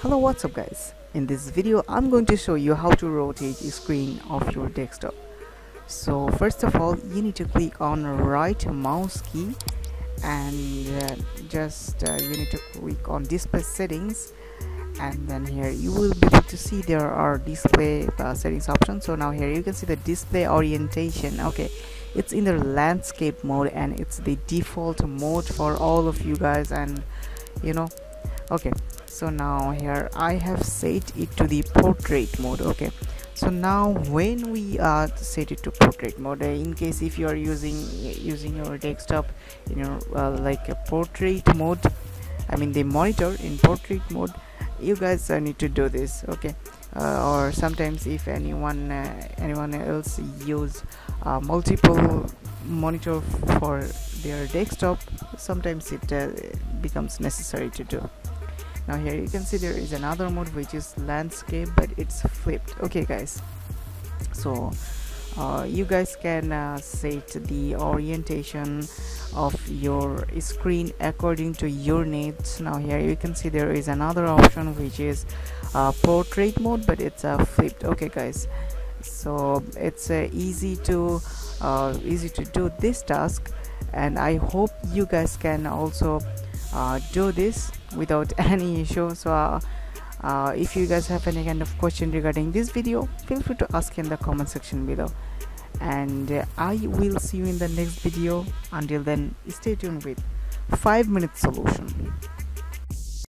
Hello what's up guys? In this video I'm going to show you how to rotate the screen of your desktop. So first of all you need to click on right mouse key and uh, just uh, you need to click on display settings. And then here you will be able to see there are display uh, settings options. So now here you can see the display orientation. Okay it's in the landscape mode and it's the default mode for all of you guys and you know okay so now here I have set it to the portrait mode okay? So now when we uh, set it to portrait mode uh, in case if you are using using your desktop in your uh, like a portrait mode I mean the monitor in portrait mode you guys uh, need to do this okay? Uh, or sometimes if anyone uh, anyone else use uh, multiple monitor for their desktop sometimes it becomes necessary to do now here you can see there is another mode which is landscape but it's flipped. Okay guys. So uh, you guys can uh, set the orientation of your screen according to your needs. Now here you can see there is another option which is uh, portrait mode but it's uh, flipped. Okay guys. So it's uh, easy to uh, easy to do this task and I hope you guys can also do this without any issue. So uh, uh, if you guys have any kind of question regarding this video feel free to ask in the comment section below. And uh, I will see you in the next video. Until then stay tuned with 5 minute solution